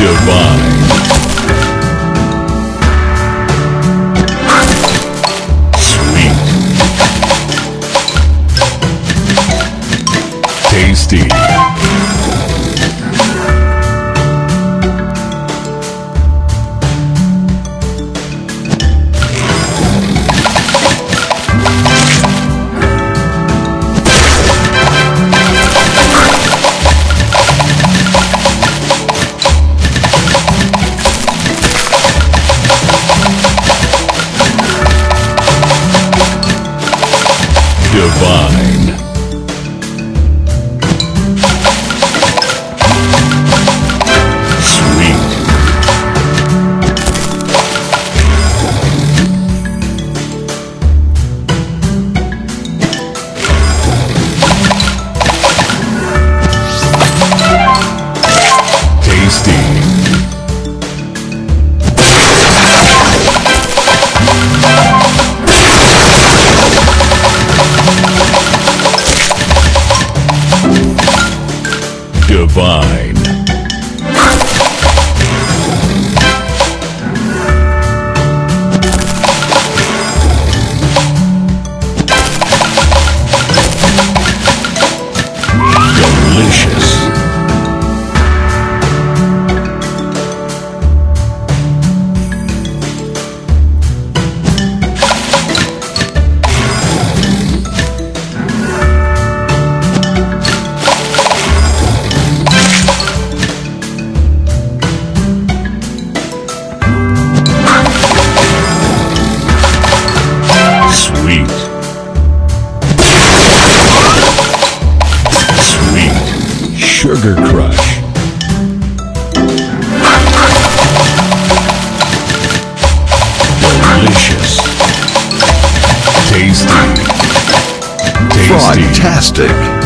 Divine. Sweet. Tasty. Bye. divine. Crush. Delicious. Tasty. Tasty. Fantastic.